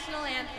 national anthem.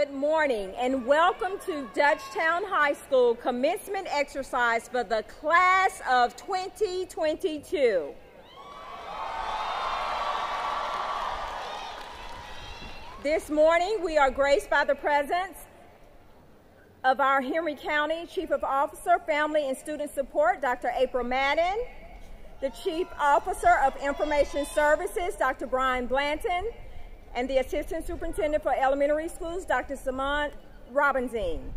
Good morning, and welcome to Dutchtown High School commencement exercise for the class of 2022. This morning, we are graced by the presence of our Henry County Chief of Officer, Family and Student Support, Dr. April Madden, the Chief Officer of Information Services, Dr. Brian Blanton, and the Assistant Superintendent for Elementary Schools, Dr. Simon Robinson.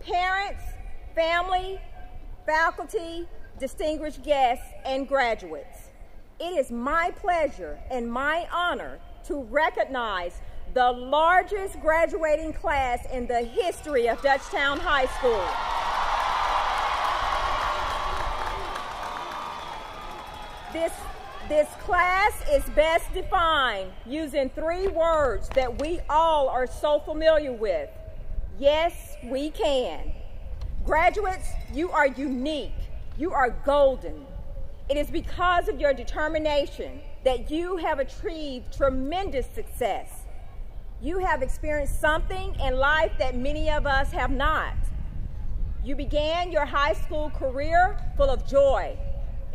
Parents, family, faculty, distinguished guests, and graduates, it is my pleasure and my honor to recognize the largest graduating class in the history of Dutchtown High School. This class is best defined using three words that we all are so familiar with. Yes, we can. Graduates, you are unique. You are golden. It is because of your determination that you have achieved tremendous success. You have experienced something in life that many of us have not. You began your high school career full of joy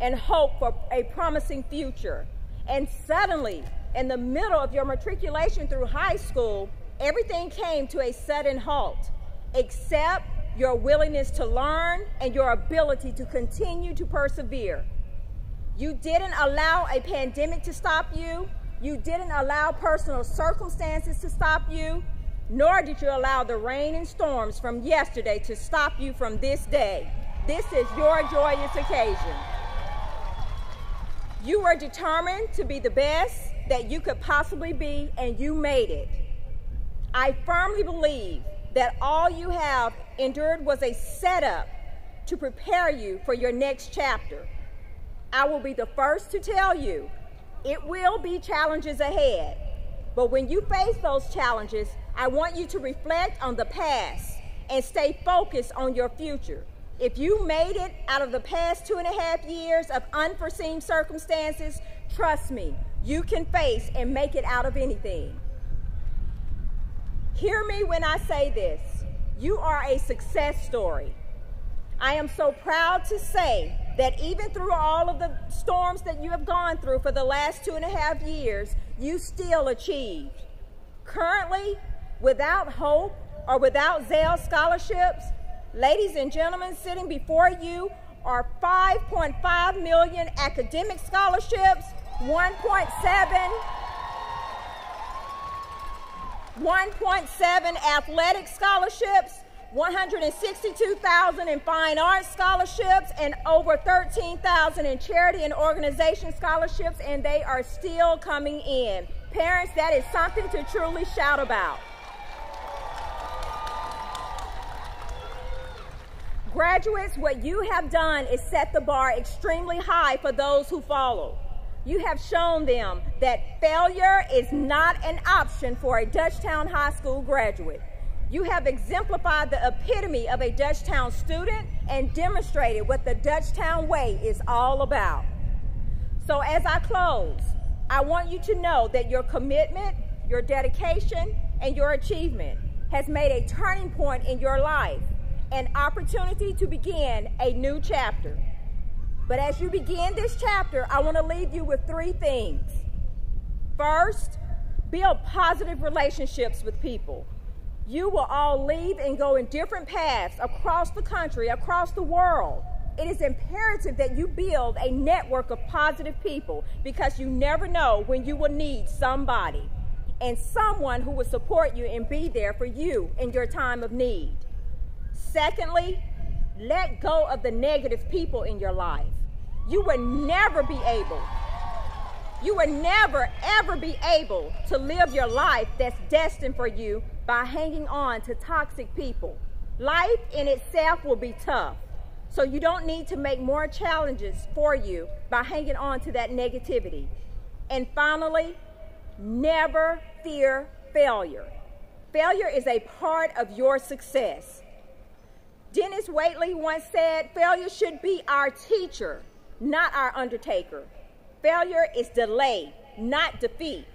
and hope for a promising future. And suddenly, in the middle of your matriculation through high school, everything came to a sudden halt, except your willingness to learn and your ability to continue to persevere. You didn't allow a pandemic to stop you. You didn't allow personal circumstances to stop you, nor did you allow the rain and storms from yesterday to stop you from this day. This is your joyous occasion. You were determined to be the best that you could possibly be, and you made it. I firmly believe that all you have endured was a setup to prepare you for your next chapter. I will be the first to tell you it will be challenges ahead. But when you face those challenges, I want you to reflect on the past and stay focused on your future. If you made it out of the past two and a half years of unforeseen circumstances, trust me, you can face and make it out of anything. Hear me when I say this you are a success story. I am so proud to say that even through all of the storms that you have gone through for the last two and a half years, you still achieved. Currently, without hope or without Zell scholarships, ladies and gentlemen, sitting before you are 5.5 million academic scholarships, 1.7 1.7 athletic scholarships, 162,000 in fine arts scholarships, and over 13,000 in charity and organization scholarships, and they are still coming in. Parents, that is something to truly shout about. Graduates, what you have done is set the bar extremely high for those who follow. You have shown them that failure is not an option for a Dutchtown High School graduate. You have exemplified the epitome of a Dutchtown student and demonstrated what the Dutchtown way is all about. So as I close, I want you to know that your commitment, your dedication, and your achievement has made a turning point in your life, an opportunity to begin a new chapter. But as you begin this chapter, I want to leave you with three things. First, build positive relationships with people. You will all leave and go in different paths across the country, across the world. It is imperative that you build a network of positive people because you never know when you will need somebody and someone who will support you and be there for you in your time of need. Secondly, let go of the negative people in your life. You will never be able, you will never, ever be able to live your life that's destined for you by hanging on to toxic people. Life in itself will be tough. So you don't need to make more challenges for you by hanging on to that negativity. And finally, never fear failure. Failure is a part of your success. Dennis Waitley once said, failure should be our teacher, not our undertaker. Failure is delay, not defeat.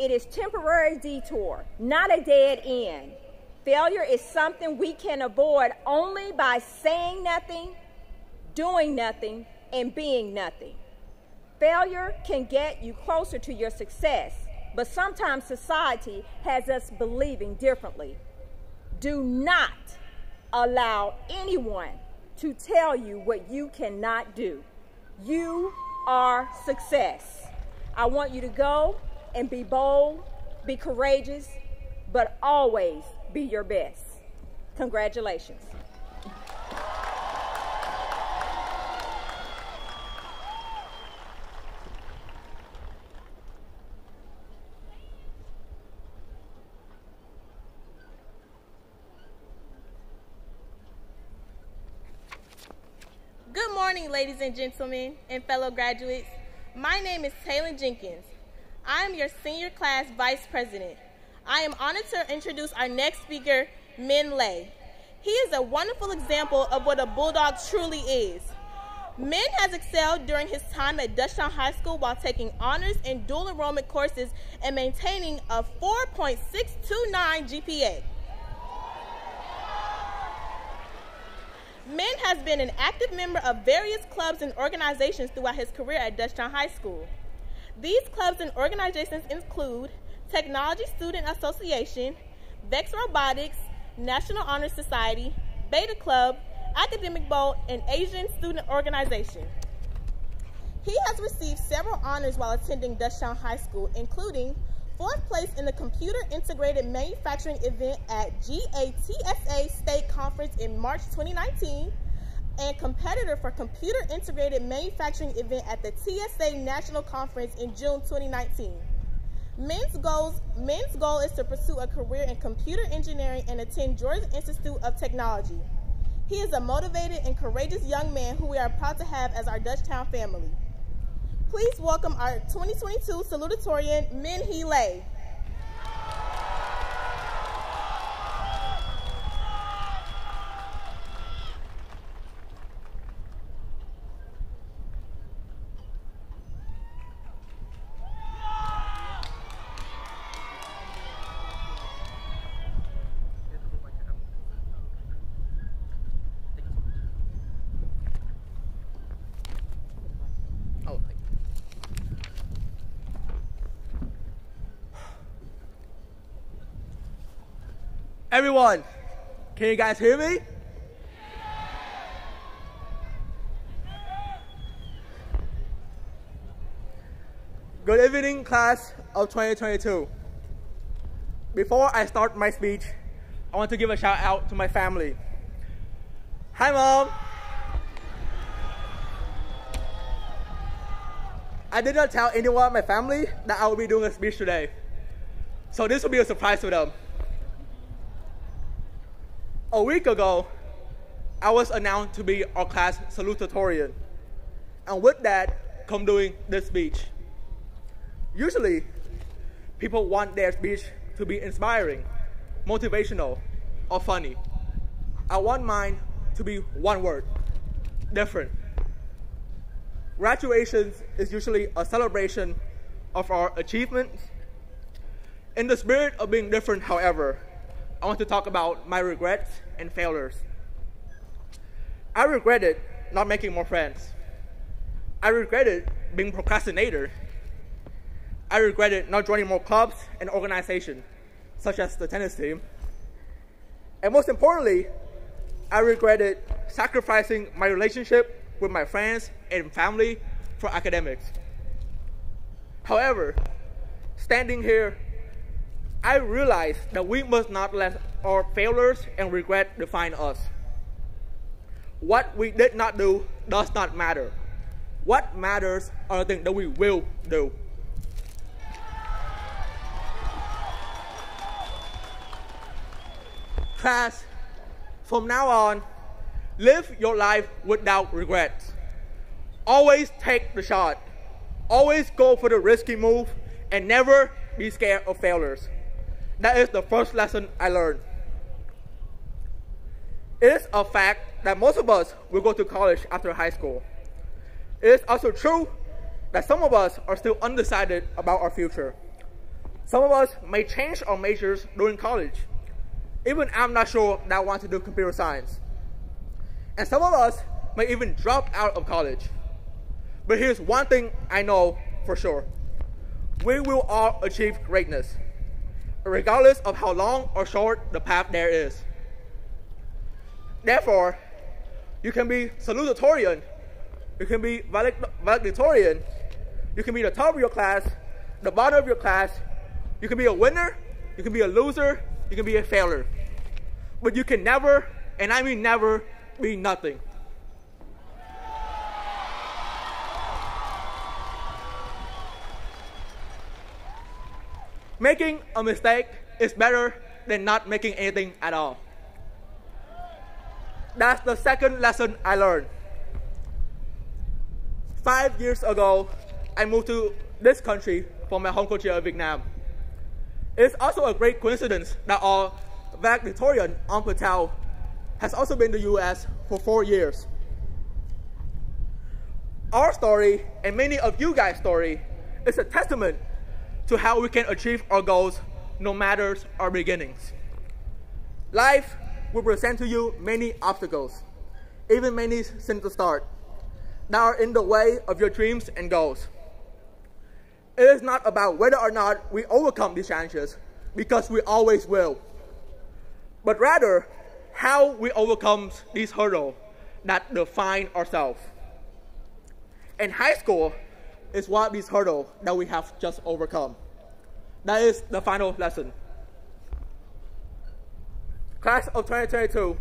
It is temporary detour, not a dead end. Failure is something we can avoid only by saying nothing, doing nothing, and being nothing. Failure can get you closer to your success, but sometimes society has us believing differently. Do not allow anyone to tell you what you cannot do. You are success. I want you to go and be bold, be courageous, but always be your best. Congratulations. Good ladies and gentlemen, and fellow graduates. My name is Taylor Jenkins. I am your senior class vice president. I am honored to introduce our next speaker, Min Lay. He is a wonderful example of what a bulldog truly is. Min has excelled during his time at Dutchtown High School while taking honors and dual enrollment courses and maintaining a 4.629 GPA. Min has been an active member of various clubs and organizations throughout his career at Dutchtown High School. These clubs and organizations include Technology Student Association, VEX Robotics, National Honor Society, Beta Club, Academic Bowl, and Asian Student Organization. He has received several honors while attending Dutchtown High School, including fourth place in the Computer Integrated Manufacturing event at GATSA State Conference in March 2019, and competitor for Computer Integrated Manufacturing event at the TSA National Conference in June 2019. Min's, goal is to pursue a career in computer engineering and attend Georgia Institute of Technology. He is a motivated and courageous young man who we are proud to have as our Dutchtown family. Please welcome our 2022 salutatorian, Min Hee Lay. Everyone, can you guys hear me? Good evening, class of 2022. Before I start my speech, I want to give a shout out to my family. Hi, Mom. I did not tell anyone in my family that I will be doing a speech today. So this will be a surprise to them. A week ago, I was announced to be our class salutatorian. And with that, come doing this speech. Usually, people want their speech to be inspiring, motivational, or funny. I want mine to be one word different. Graduation is usually a celebration of our achievements. In the spirit of being different, however, I want to talk about my regrets and failures. I regretted not making more friends. I regretted being a procrastinator. I regretted not joining more clubs and organizations, such as the tennis team. And most importantly, I regretted sacrificing my relationship with my friends and family for academics. However, standing here, I realize that we must not let our failures and regret define us. What we did not do does not matter. What matters are the things that we will do. Class, from now on, live your life without regrets. Always take the shot. Always go for the risky move and never be scared of failures. That is the first lesson I learned. It is a fact that most of us will go to college after high school. It is also true that some of us are still undecided about our future. Some of us may change our majors during college. Even I'm not sure that I want to do computer science. And some of us may even drop out of college. But here's one thing I know for sure. We will all achieve greatness, regardless of how long or short the path there is. Therefore, you can be salutatorian, you can be valedictorian, you can be the top of your class, the bottom of your class, you can be a winner, you can be a loser, you can be a failure. But you can never, and I mean never, be nothing. Making a mistake is better than not making anything at all. That's the second lesson I learned. Five years ago, I moved to this country from my home country of Vietnam. It's also a great coincidence that our valedictorian, Am Patel, has also been in the US for four years. Our story, and many of you guys' story, is a testament to how we can achieve our goals no matter our beginnings. Life will present to you many obstacles, even many since the start, that are in the way of your dreams and goals. It is not about whether or not we overcome these challenges, because we always will, but rather how we overcome these hurdles that define ourselves. In high school, is one of these hurdles that we have just overcome. That is the final lesson. Class of 2022,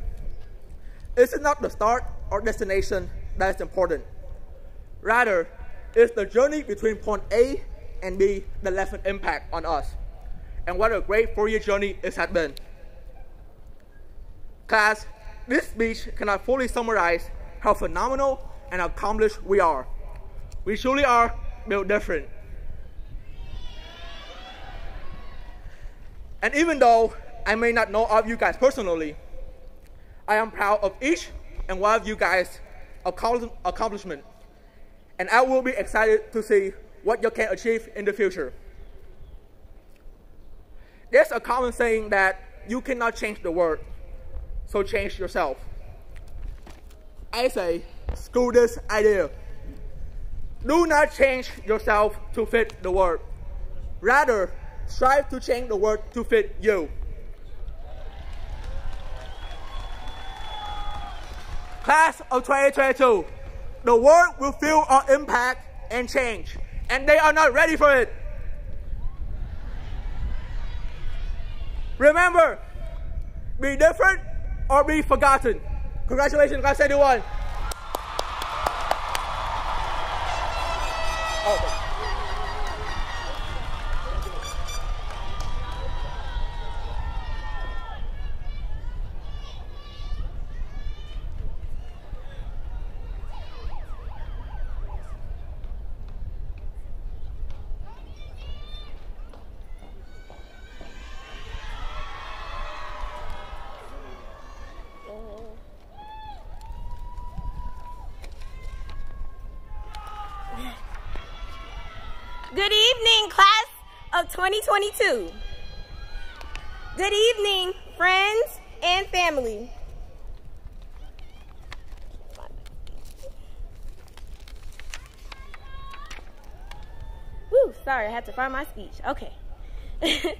it's not the start or destination that is important. Rather, it's the journey between point A and B that left an impact on us. And what a great four-year journey it has been. Class, this speech cannot fully summarize how phenomenal and accomplished we are. We truly are built different. And even though I may not know of you guys personally, I am proud of each and one of you guys' accomplishment. And I will be excited to see what you can achieve in the future. There's a common saying that you cannot change the world, so change yourself. I say, screw this idea. Do not change yourself to fit the world. Rather, strive to change the world to fit you. Class of 2022, the world will feel our impact and change, and they are not ready for it. Remember, be different or be forgotten. Congratulations, class 81. Oh, Good evening, class of 2022. Good evening, friends and family. Woo, sorry, I had to find my speech. Okay.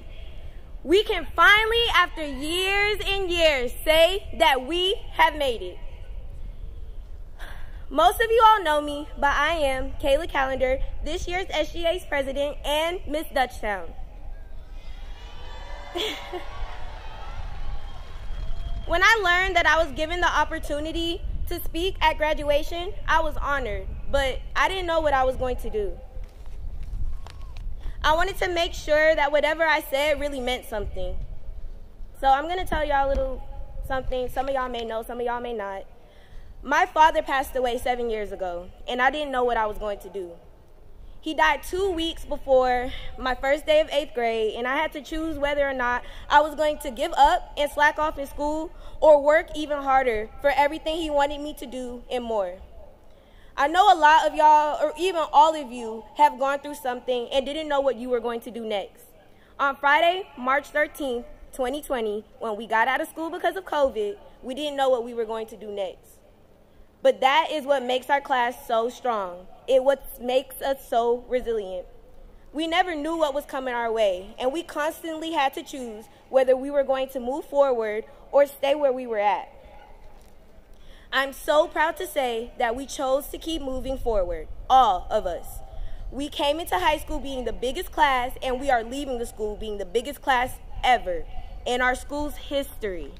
we can finally, after years and years, say that we have made it. Most of you all know me, but I am Kayla Callender, this year's SGA's president and Miss Dutchtown. When I learned that I was given the opportunity to speak at graduation, I was honored, but I didn't know what I was going to do. I wanted to make sure that whatever I said really meant something. So I'm going to tell y'all a little something. Some of y'all may know, some of y'all may not. My father passed away seven years ago, and I didn't know what I was going to do. He died two weeks before my first day of eighth grade, and I had to choose whether or not I was going to give up and slack off in school or work even harder for everything he wanted me to do and more. I know a lot of y'all, or even all of you, have gone through something and didn't know what you were going to do next. On Friday, March 13th, 2020, when we got out of school because of COVID, we didn't know what we were going to do next. But that is what makes our class so strong. It what makes us so resilient. We never knew what was coming our way, and we constantly had to choose whether we were going to move forward or stay where we were at. I'm so proud to say that we chose to keep moving forward, all of us. We came into high school being the biggest class, and we are leaving the school being the biggest class ever in our school's history.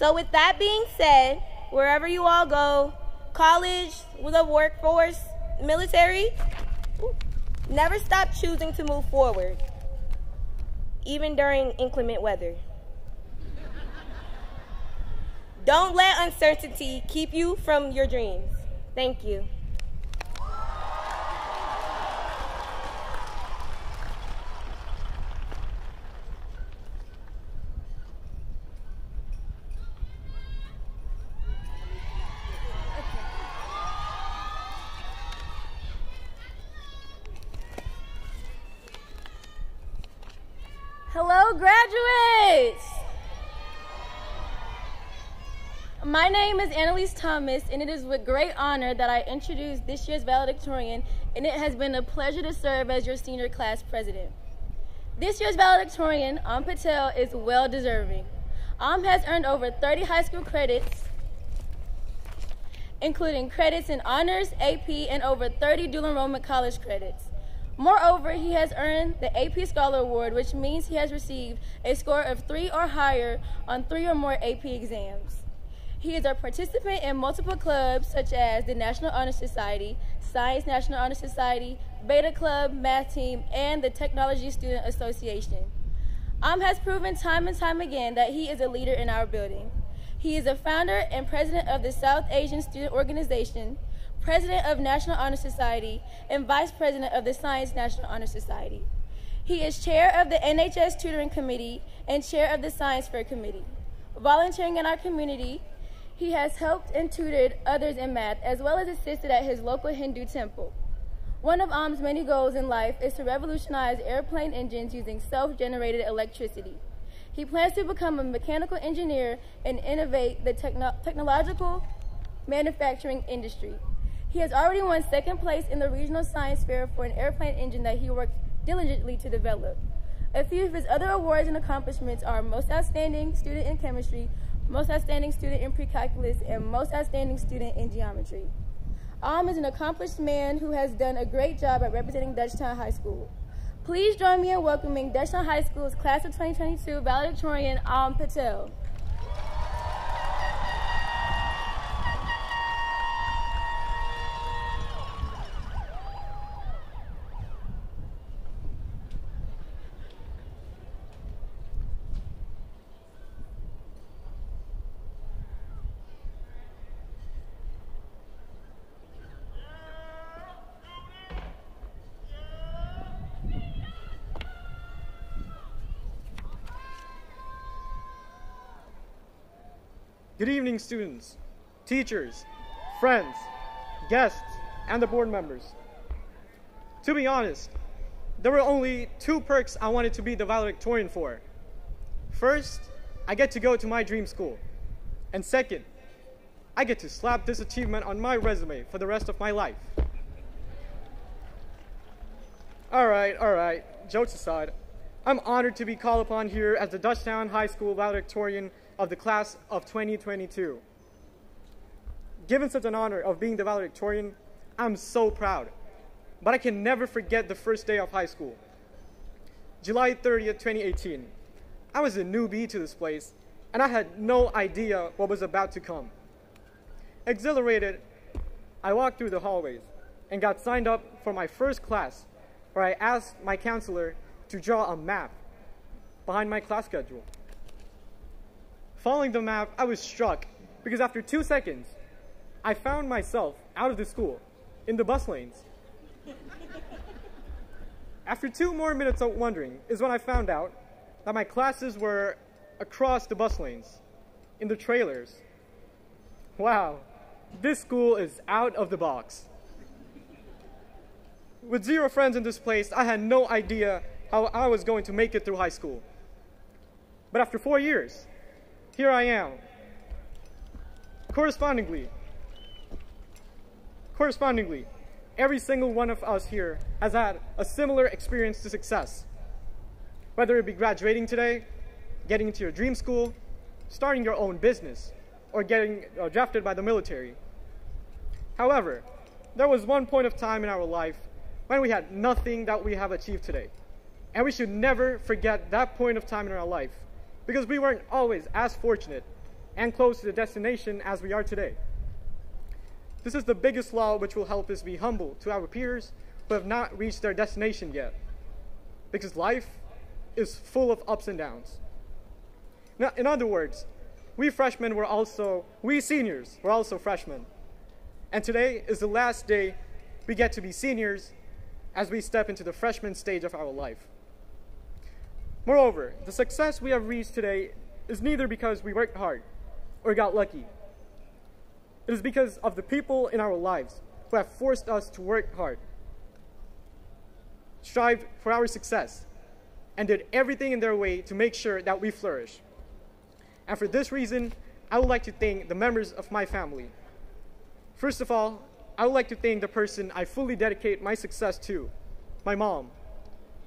So, with that being said, wherever you all go, college, the workforce, military, never stop choosing to move forward, even during inclement weather. Don't let uncertainty keep you from your dreams. Thank you. Hello, graduates! My name is Annalise Thomas, and it is with great honor that I introduce this year's valedictorian, and it has been a pleasure to serve as your senior class president. This year's valedictorian, Am Patel, is well deserving. Am has earned over 30 high school credits, including credits in honors, AP, and over 30 dual enrollment college credits. Moreover, he has earned the AP Scholar Award, which means he has received a score of three or higher on three or more AP exams. He is a participant in multiple clubs such as the National Honor Society, Science National Honor Society, Beta Club, Math Team, and the Technology Student Association. Am has proven time and time again that he is a leader in our building. He is a founder and president of the South Asian Student Organization, President of National Honor Society, and Vice President of the Science National Honor Society. He is Chair of the NHS Tutoring Committee and Chair of the Science Fair Committee. Volunteering in our community, he has helped and tutored others in math, as well as assisted at his local Hindu temple. One of Am's many goals in life is to revolutionize airplane engines using self-generated electricity. He plans to become a mechanical engineer and innovate the techno technological manufacturing industry. He has already won second place in the regional science fair for an airplane engine that he worked diligently to develop. A few of his other awards and accomplishments are Most Outstanding Student in Chemistry, Most Outstanding Student in Pre-Calculus, and Most Outstanding Student in Geometry. Alm is an accomplished man who has done a great job at representing Dutchtown High School. Please join me in welcoming Dutchtown High School's class of 2022 valedictorian Alm Patel. Good evening, students, teachers, friends, guests, and the board members. To be honest, there were only two perks I wanted to be the valedictorian for. First, I get to go to my dream school. And second, I get to slap this achievement on my resume for the rest of my life. All right, all right, jokes aside, I'm honored to be called upon here as the Dutchtown High School valedictorian of the class of 2022. Given such an honor of being the valedictorian, I'm so proud. But I can never forget the first day of high school. July 30th, 2018. I was a newbie to this place, and I had no idea what was about to come. Exhilarated, I walked through the hallways and got signed up for my first class, where I asked my counselor to draw a map behind my class schedule. Following the map, I was struck because after two seconds, I found myself out of the school in the bus lanes. after two more minutes of wondering is when I found out that my classes were across the bus lanes, in the trailers. Wow, this school is out of the box. With zero friends in this place, I had no idea how I was going to make it through high school. But after four years, here I am. Correspondingly, correspondingly, every single one of us here has had a similar experience to success. Whether it be graduating today, getting into your dream school, starting your own business, or getting uh, drafted by the military. However, there was one point of time in our life when we had nothing that we have achieved today. And we should never forget that point of time in our life because we weren't always as fortunate and close to the destination as we are today. This is the biggest law which will help us be humble to our peers who have not reached their destination yet. Because life is full of ups and downs. Now, in other words, we freshmen were also, we seniors were also freshmen. And today is the last day we get to be seniors as we step into the freshman stage of our life. Moreover, the success we have reached today is neither because we worked hard or got lucky. It is because of the people in our lives who have forced us to work hard, strived for our success, and did everything in their way to make sure that we flourish. And for this reason, I would like to thank the members of my family. First of all, I would like to thank the person I fully dedicate my success to, my mom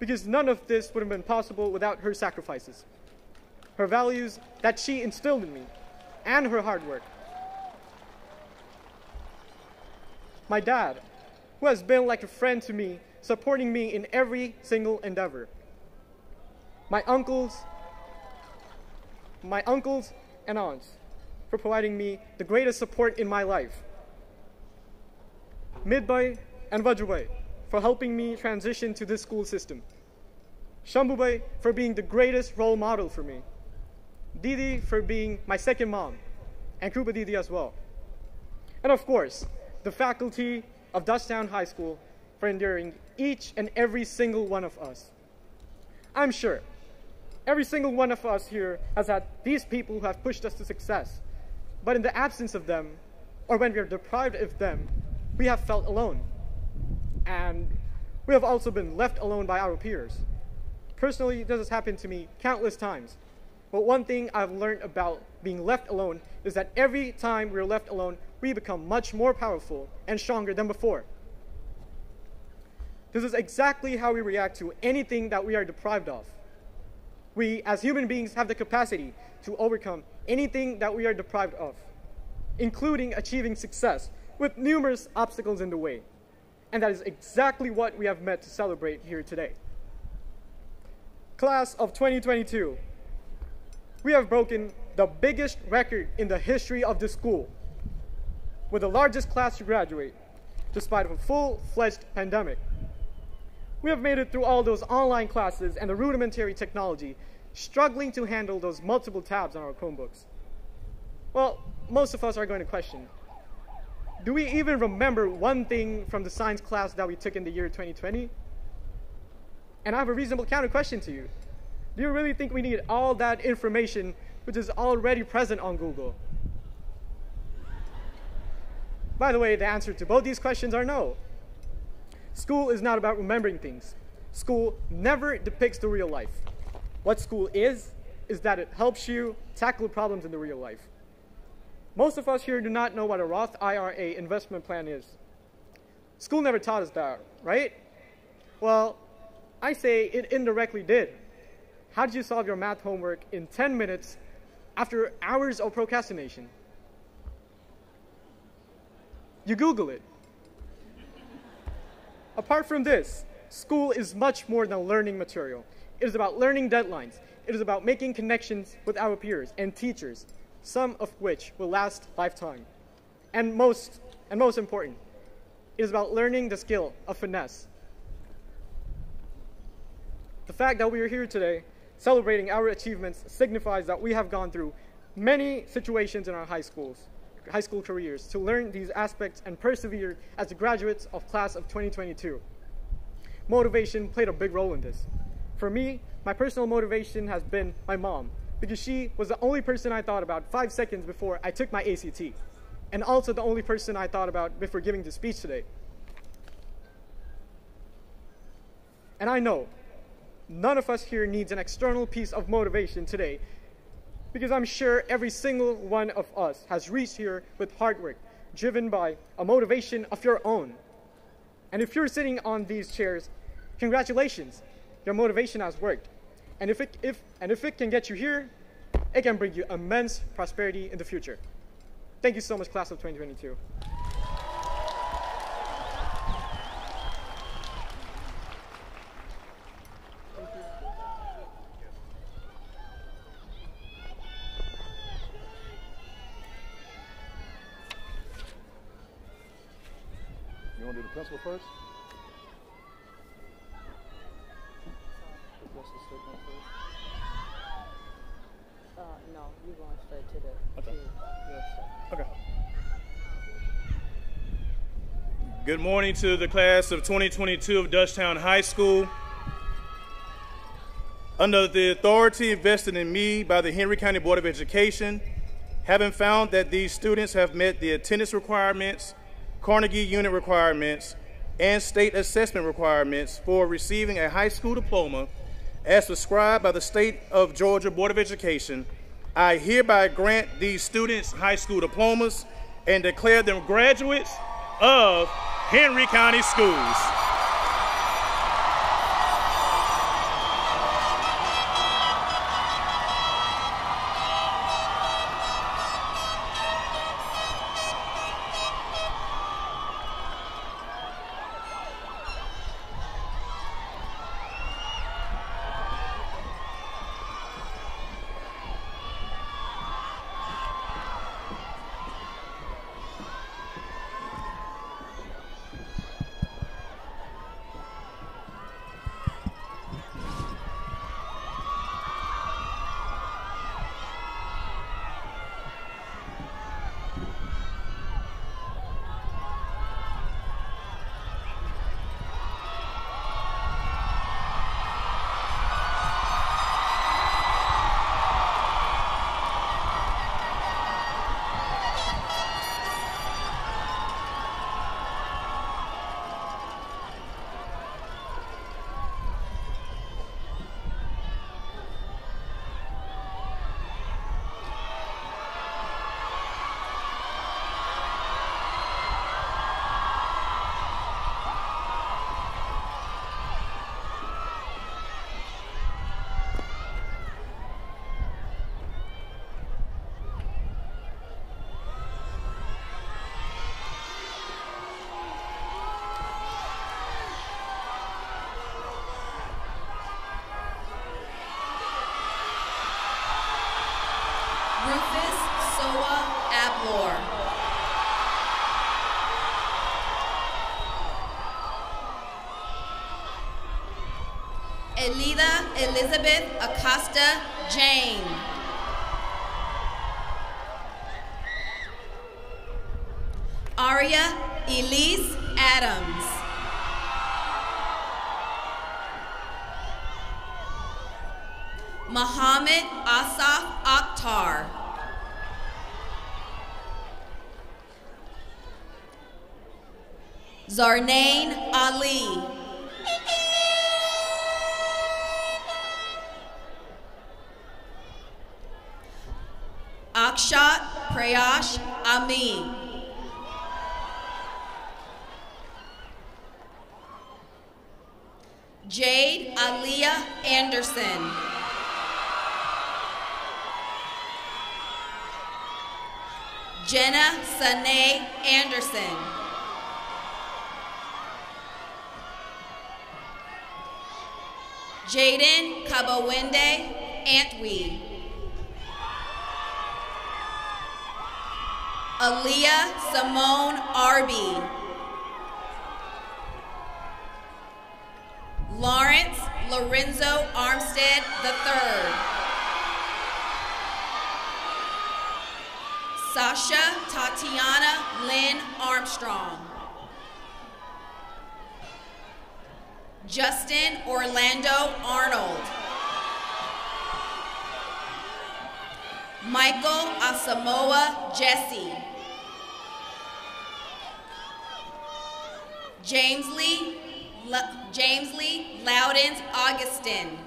because none of this would have been possible without her sacrifices, her values that she instilled in me, and her hard work. My dad, who has been like a friend to me, supporting me in every single endeavor. My uncles, my uncles and aunts for providing me the greatest support in my life. Midbay and Vajrabhai for helping me transition to this school system. Shambubhai for being the greatest role model for me. Didi for being my second mom, and Krupa Didi as well. And of course, the faculty of Dutchtown High School for enduring each and every single one of us. I'm sure every single one of us here has had these people who have pushed us to success. But in the absence of them, or when we are deprived of them, we have felt alone. And we have also been left alone by our peers. Personally, this has happened to me countless times. But one thing I've learned about being left alone is that every time we're left alone, we become much more powerful and stronger than before. This is exactly how we react to anything that we are deprived of. We, as human beings, have the capacity to overcome anything that we are deprived of, including achieving success with numerous obstacles in the way. And that is exactly what we have met to celebrate here today. Class of 2022, we have broken the biggest record in the history of the school, with the largest class to graduate, despite a full-fledged pandemic. We have made it through all those online classes and the rudimentary technology, struggling to handle those multiple tabs on our Chromebooks. Well, most of us are going to question, do we even remember one thing from the science class that we took in the year 2020? And I have a reasonable counter question to you. Do you really think we need all that information which is already present on Google? By the way, the answer to both these questions are no. School is not about remembering things. School never depicts the real life. What school is, is that it helps you tackle problems in the real life. Most of us here do not know what a Roth IRA investment plan is. School never taught us that, right? Well, I say it indirectly did. How did you solve your math homework in 10 minutes after hours of procrastination? You Google it. Apart from this, school is much more than learning material. It is about learning deadlines. It is about making connections with our peers and teachers, some of which will last lifetime. And most, and most important, it is about learning the skill of finesse. The fact that we are here today celebrating our achievements signifies that we have gone through many situations in our high schools, high school careers to learn these aspects and persevere as the graduates of class of 2022. Motivation played a big role in this. For me, my personal motivation has been my mom, because she was the only person I thought about five seconds before I took my ACT, and also the only person I thought about before giving the speech today. And I know none of us here needs an external piece of motivation today because I'm sure every single one of us has reached here with hard work, driven by a motivation of your own. And if you're sitting on these chairs, congratulations, your motivation has worked. And if it, if, and if it can get you here, it can bring you immense prosperity in the future. Thank you so much, class of 2022. The first? The first. Uh, no, you're going straight to the. Okay. to- Okay. Good morning to the class of 2022 of Dutchtown High School. Under the authority invested in me by the Henry County Board of Education, having found that these students have met the attendance requirements, Carnegie unit requirements, and state assessment requirements for receiving a high school diploma as prescribed by the State of Georgia Board of Education, I hereby grant these students high school diplomas and declare them graduates of Henry County Schools. Acosta Jane. Aria Elise Adams. Muhammad Asaf Akhtar. Zarnain Ali. Prayash Jade Aliyah Anderson. Jenna Sane Anderson. Jaden Kabawende Antwi. Aaliyah Simone Arby. Lawrence Lorenzo Armstead III. Sasha Tatiana Lynn Armstrong. Justin Orlando Arnold. Michael Asamoah Jesse. James Lee, L- James Lee Loudons Augustin.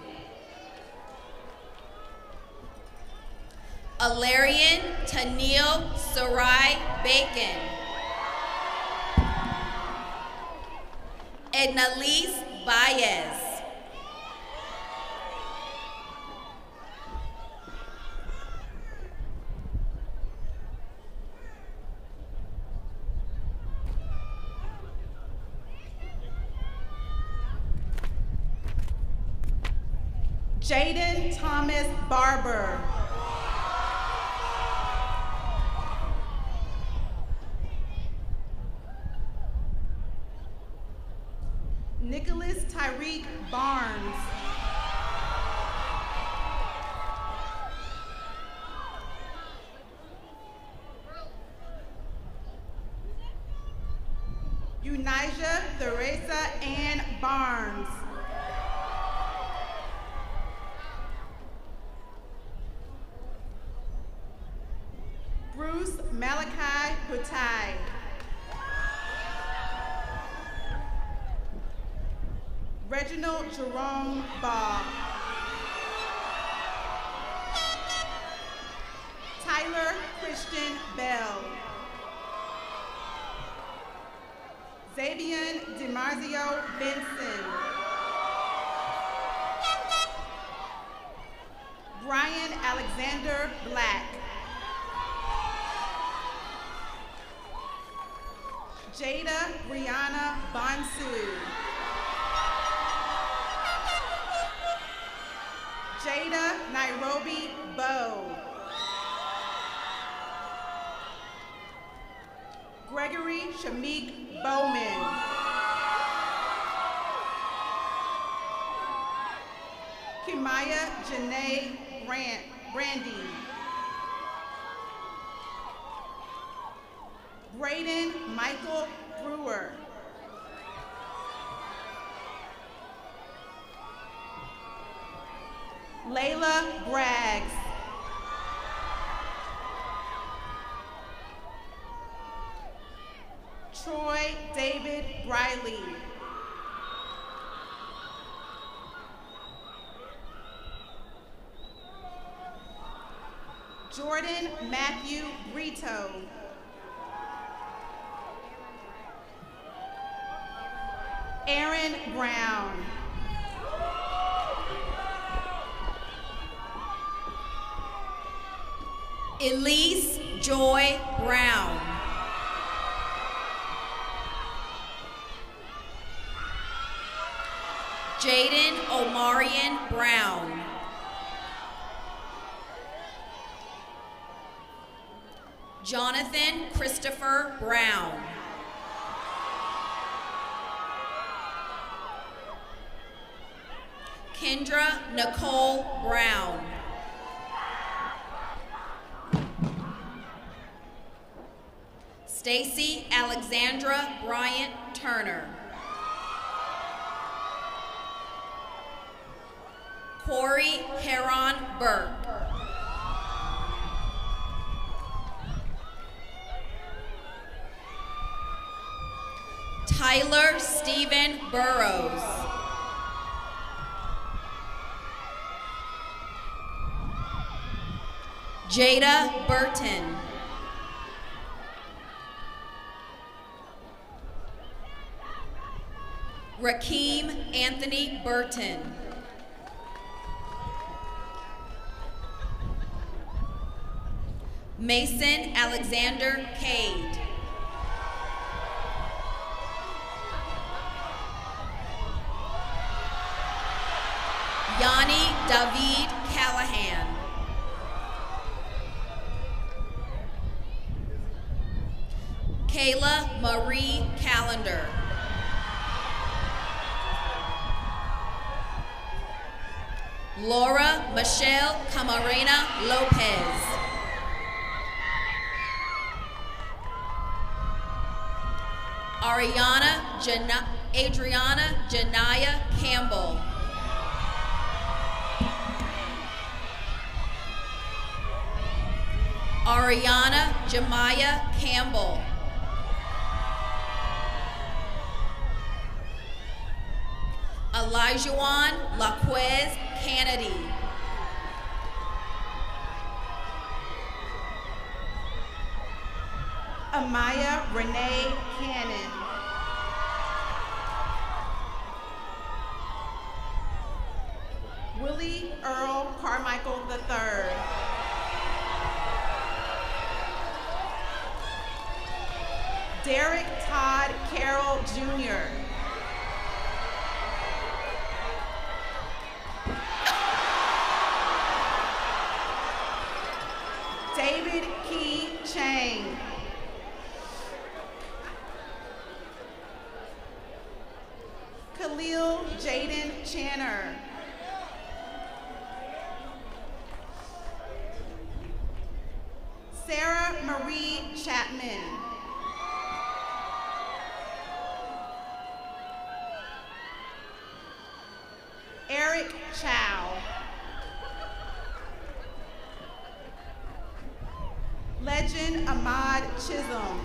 Alarian Tennille Sarai Bacon. Ednalise Baez. Jerome Ball. Jordan Matthew Brito. Aaron Brown. Elise Joy Brown. Jaden Omarion Brown. Jonathan Christopher Brown. Kendra Nicole Brown. Stacy Alexandra Bryant Turner. Corey Heron Burke. Tyler Stephen Burrows. Jada Burton. Rakeem Anthony Burton. Mason Alexander Cade. Yanni David Callahan. Kayla Marie Callender. Laura Michelle Camarena Lopez. Ariana Adriana Janaya Campbell. Ariana Jemiah Campbell. Elijahwan Laquez Kennedy. Amaya Renee Cannon. Chapman. Eric Chow. Legend Ahmad Chisholm.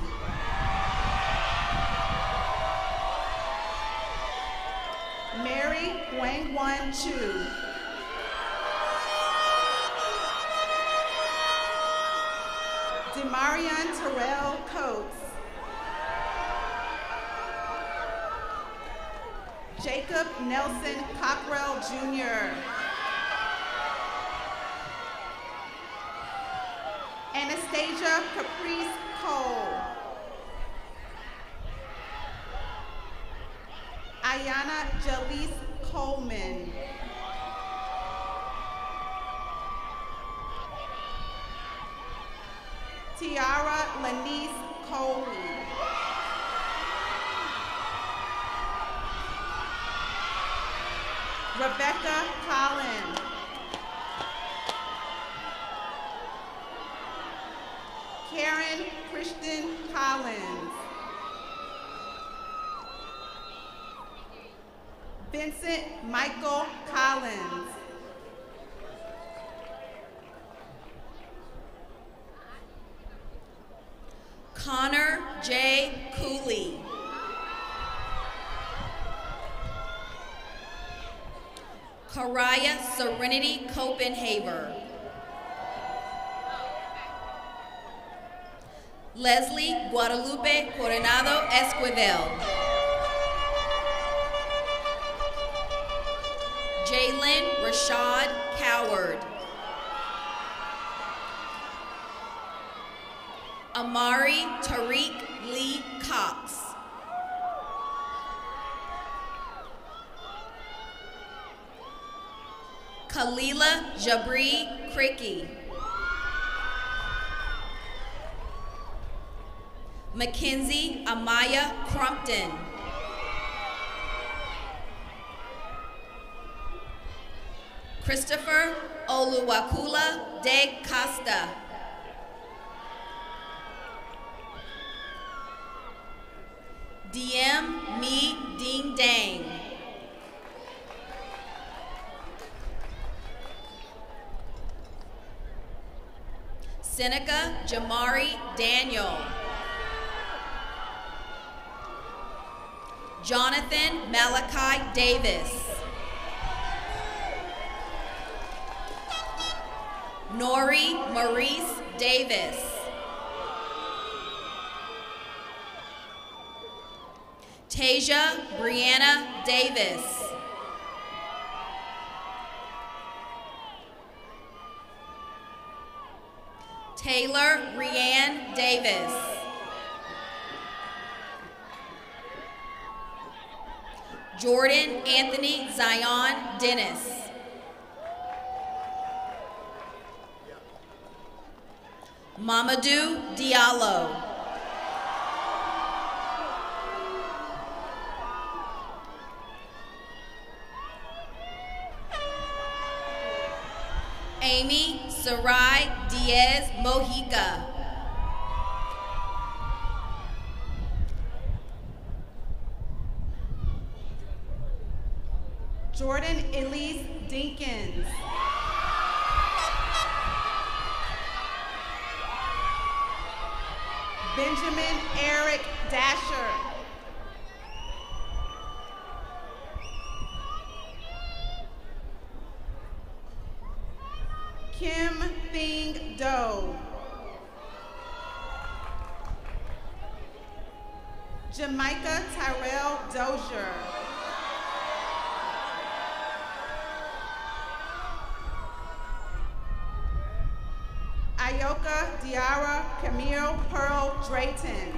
Mary Wang Wan Chu. Nelson Cockrell Jr. Serenity Copenhaver. Leslie Guadalupe Coronado Esquivel. Jalen Rashad Coward. Jabri Cricky. Mackenzie Amaya Crumpton. Christopher Oluwakula de Costa. Jamari Daniel. Jonathan Malachi Davis. Nori Maurice Davis. Tasia Brianna Davis. Taylor Rianne Davis. Jordan Anthony Zion Dennis. Mamadou Diallo. Amy Sarai Diaz Mojica. Jordan Elise Dinkins. Benjamin Eric Dasher. Kim Thing Doe. Jamaica Tyrell Dozier. Ayoka Diara Camille Pearl Drayton.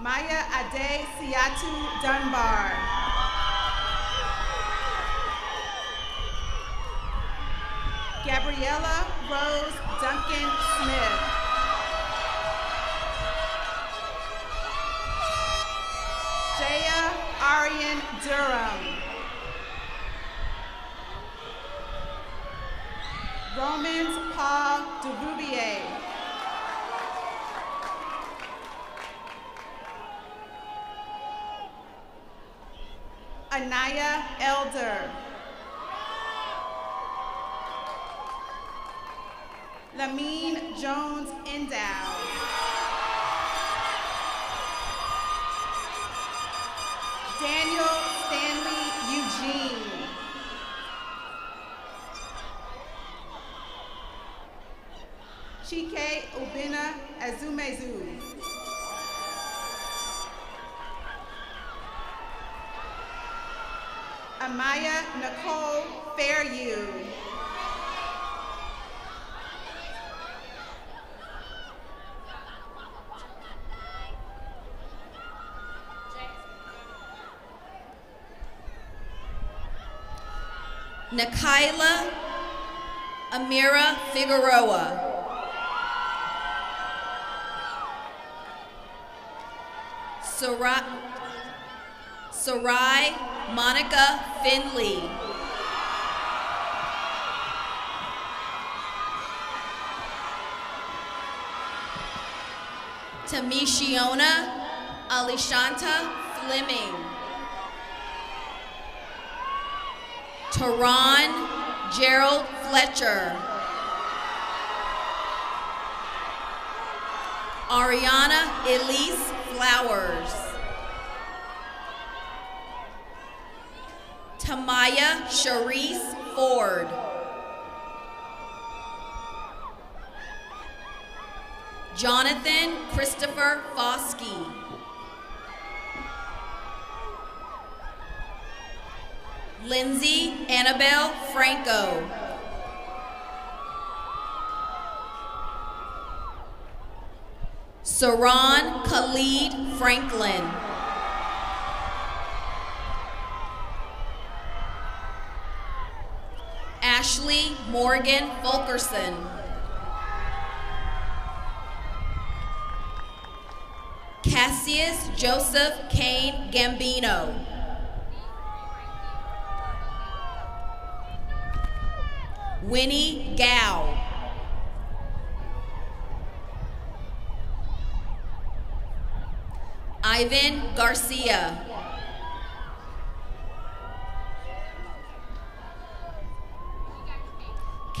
Maya Ade Siatu Dunbar. Gabriella Rose Duncan Smith. Jaya Aryan Durham. Romans Paul Duvubier. Anaya Elder. Lamine Jones Endow. Daniel Stanley Eugene. Chike Ubina Azumezu. Amaya Nicole Fairview. Nakaila Amira Figueroa. Sarai, Sarai Monica Finley. Tamishiona Alishanta Fleming. Tehran Gerald Fletcher. Ariana Elise Flowers. Tamaya Sharice Ford. Jonathan Christopher Foskey. Lindsay Annabelle Franco. Saran Khalid Franklin. Ashley Morgan Fulkerson. Cassius Joseph Kane Gambino. Winnie Gao. Ivan Garcia.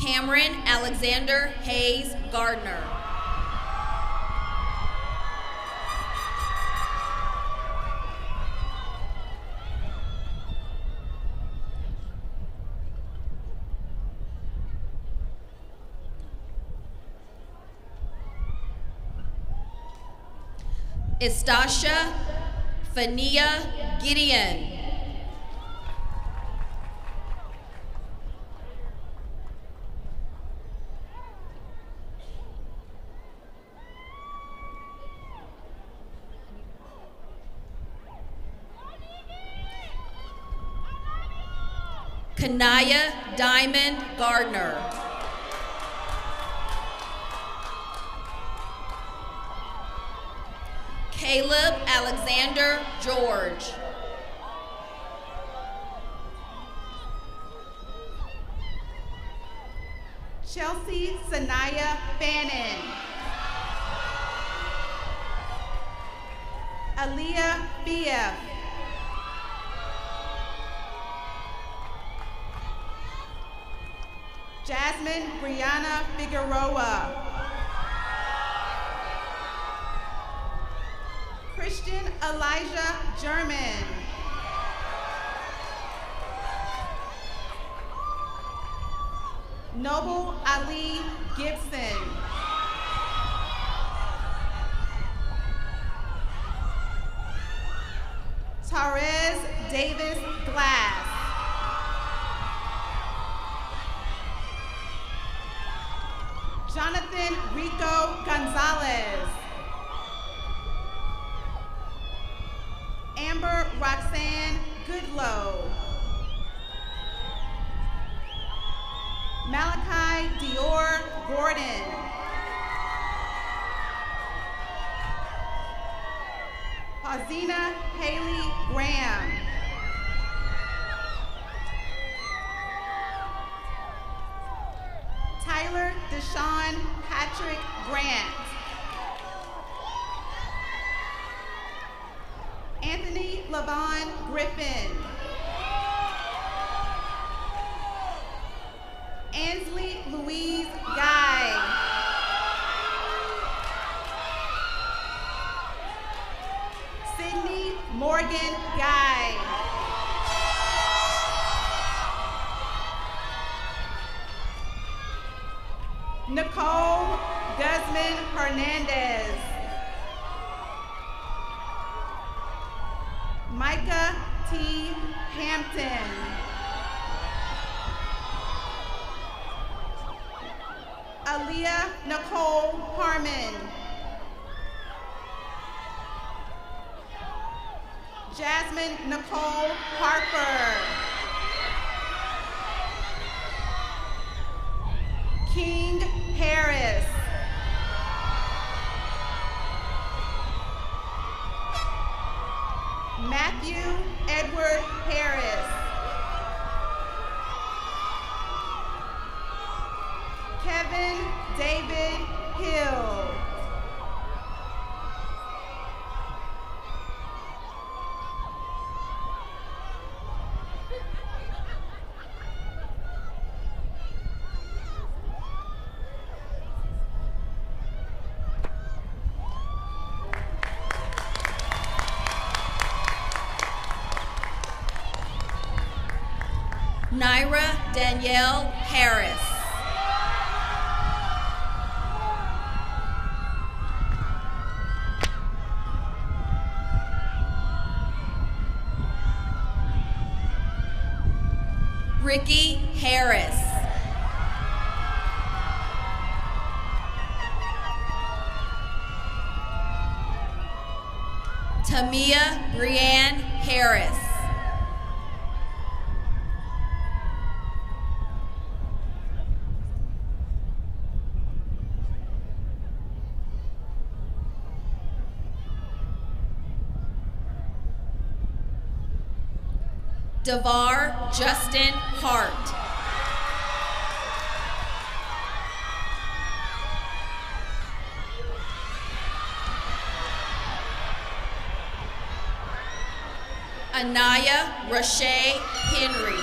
Cameron Alexander Hayes Gardner. Estasha Fania Gideon. Kanaya Diamond Gardner. Caleb Alexander George. Chelsea Sanaya Fannin. Aaliyah Bia. Jasmine Brianna Figueroa. Christian Elijah German. Noble Ali Danielle Harris. Ricky Harris. Tamia Brianne Harris. Devar Justin Hart. Anaya Rashay Henry.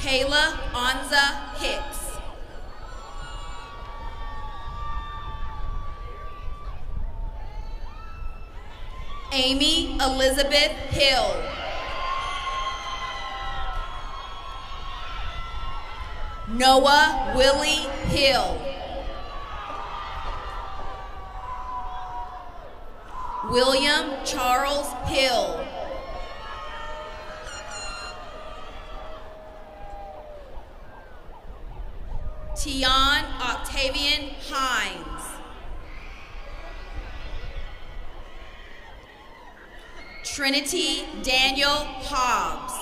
Kayla Anza Hicks. Amy Elizabeth Hill. Noah Willie Hill. William Charles Hill. Tion Octavian Hines. Trinity Daniel Hobbs.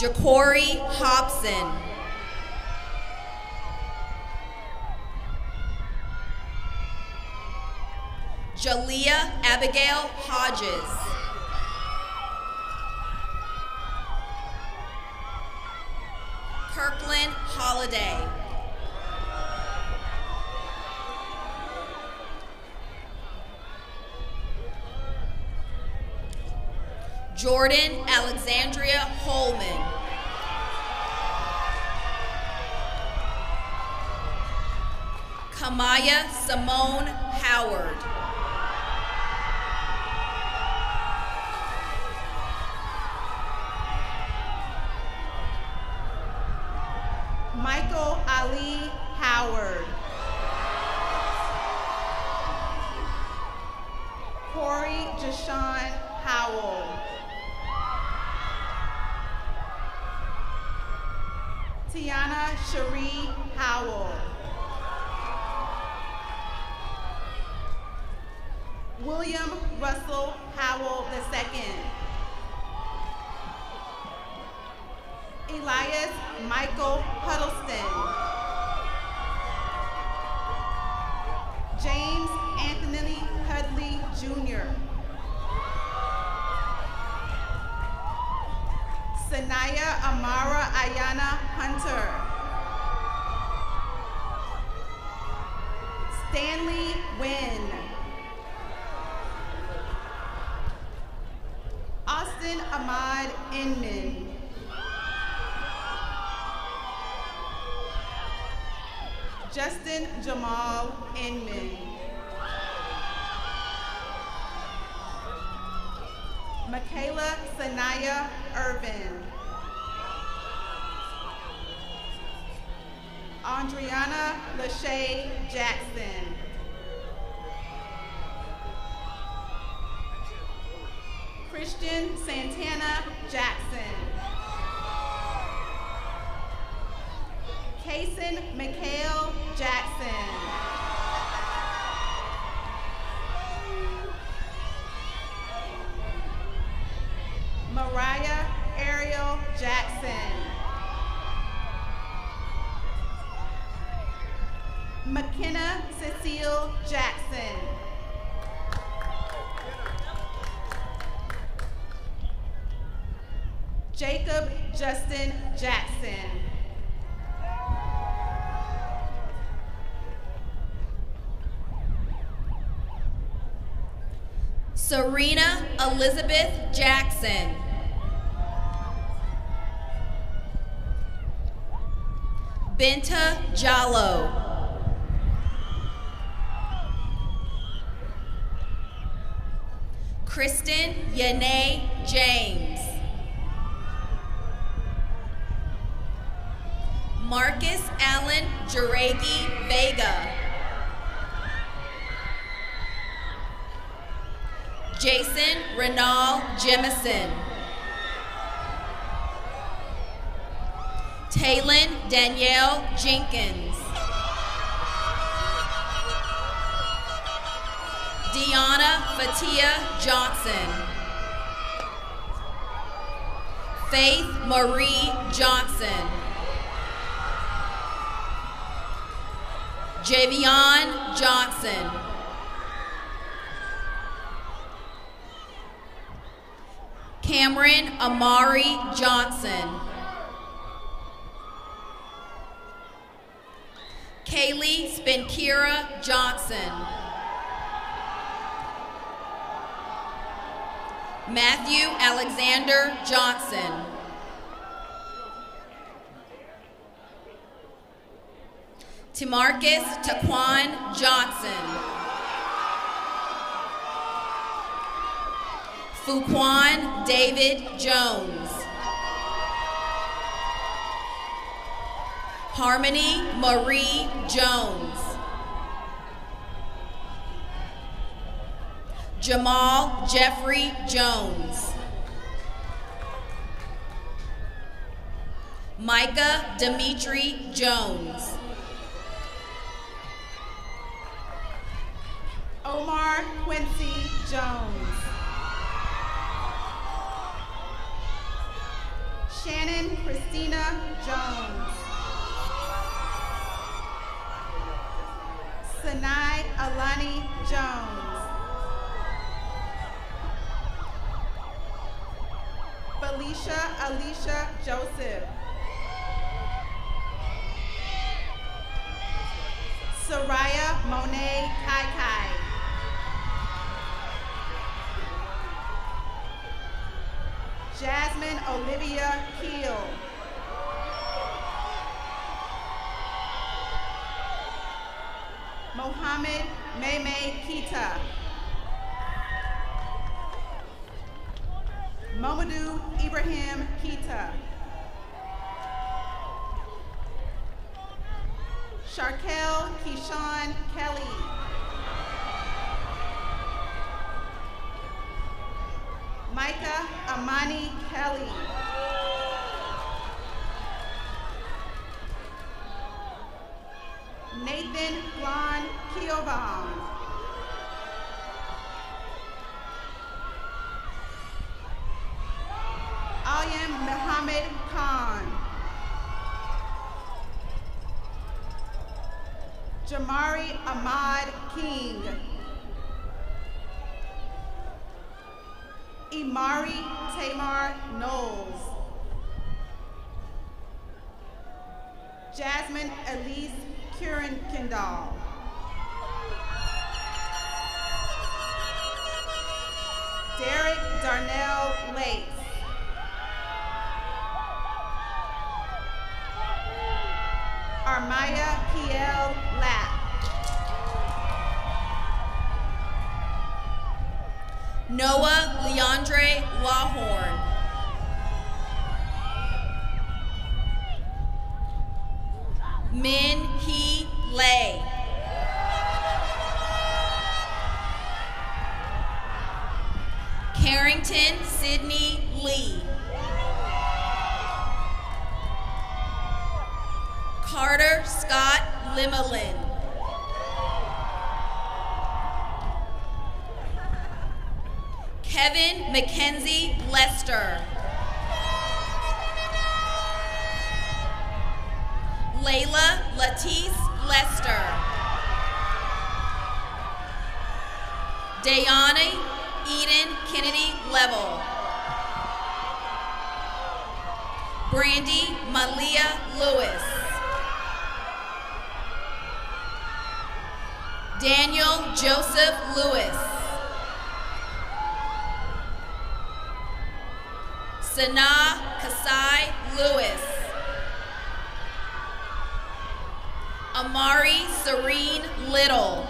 Ja'Cory Hobson. Jalea Abigail Hodges. Kirkland Holiday. Jordan Alexandria Holman. Kamaya Simone Howard. Michael Ali Howard. Corey Jashawn Howell. Tiana Cherie Howell. William Russell Howell II. Elias Michael Huddleston. James Anthony Hudley Jr. Sanaya Amara Ayana Hunter. Stanley Huynh. Austin Ahmad Inman. Justin Jamal Inman. Michaela Sanaya Irvin. Andriana Lachey Jackson. Christian Santana Jackson. Kason Mikhail Jackson. Mariah Ariel Jackson. McKenna Cecile Jackson. Jacob Justin Jackson. Serena Elizabeth Jackson. Binta Jallo. Kristen Yanae Jenkins. Deanna Fatia Johnson. Faith Marie Johnson. Javion Johnson. Cameron Amari Johnson. Kaylee Spenkira Johnson. Matthew Alexander Johnson. Tamarcus Taquan Johnson. Fuquan David Jones. Harmony Marie Jones. Jamal Jeffrey Jones. Micah Dimitri Jones. Omar Quincy Jones. Shannon Christina Jones. Sinai Jones. Felicia Alicia Joseph. Soraya Monet Kai Kai. Jasmine Olivia Keel. Jamari Ahmad King. Imari Tamar Sanaa Lewis. Amari Serene Little.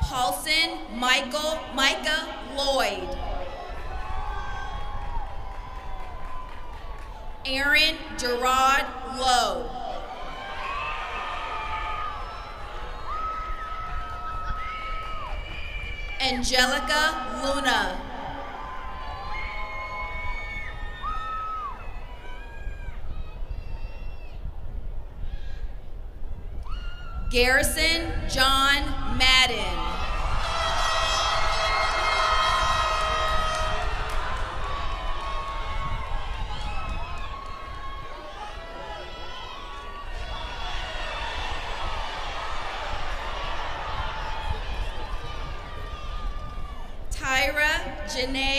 Paulson Michael Micah Lloyd. Aaron Gerard Lowe. Angelica Luna. Garrison John Madden. Janae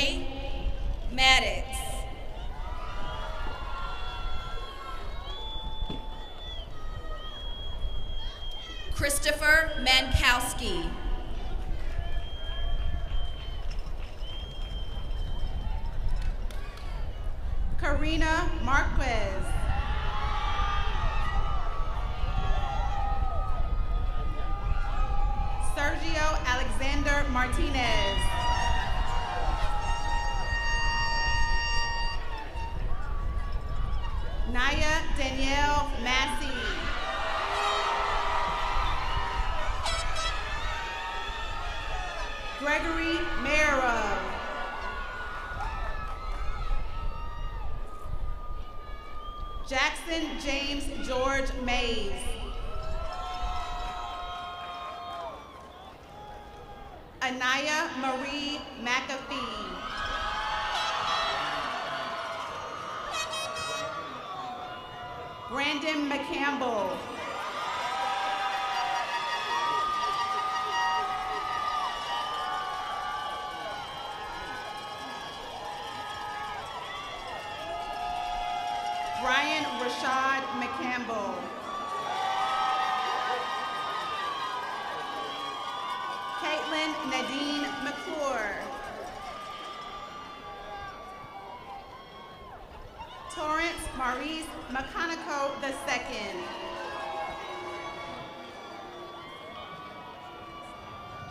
Jackson James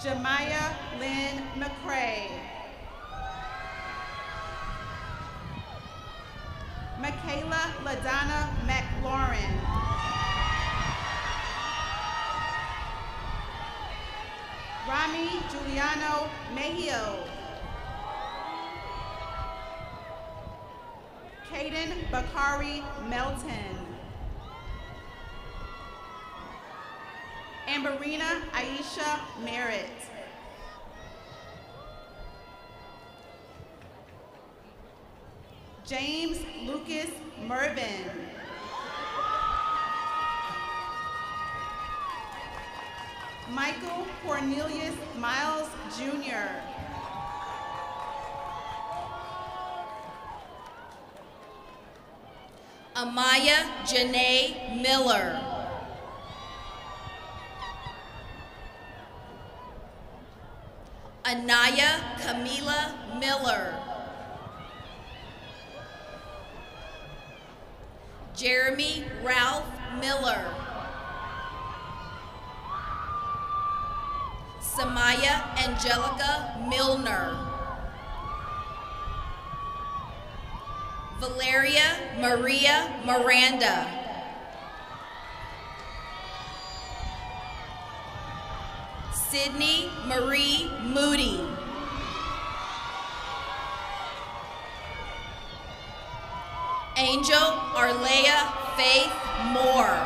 Jemiah Lynn McCray. Michaela LaDonna McLaurin. Rami Giuliano Mejio. Caden Bakari Melton. Amberina Aisha Merritt. James Lucas Mervin. Michael Cornelius Miles Jr. Amaya Janae Miller. Anaya Camila Miller. Jeremy Ralph Miller. Samaya Angelica Milner. Valeria Maria Miranda. Sydney Marie Moody. Angel Arlea Faith Moore.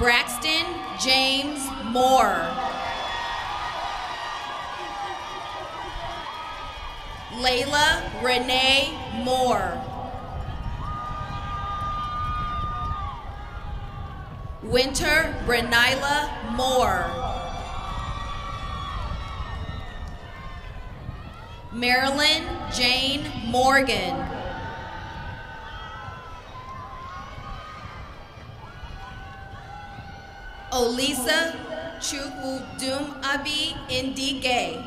Braxton James Moore. Layla Renee Moore. Winter Brenila Moore. Marilyn Jane Morgan. Olisa Chukwudum Abi Indige.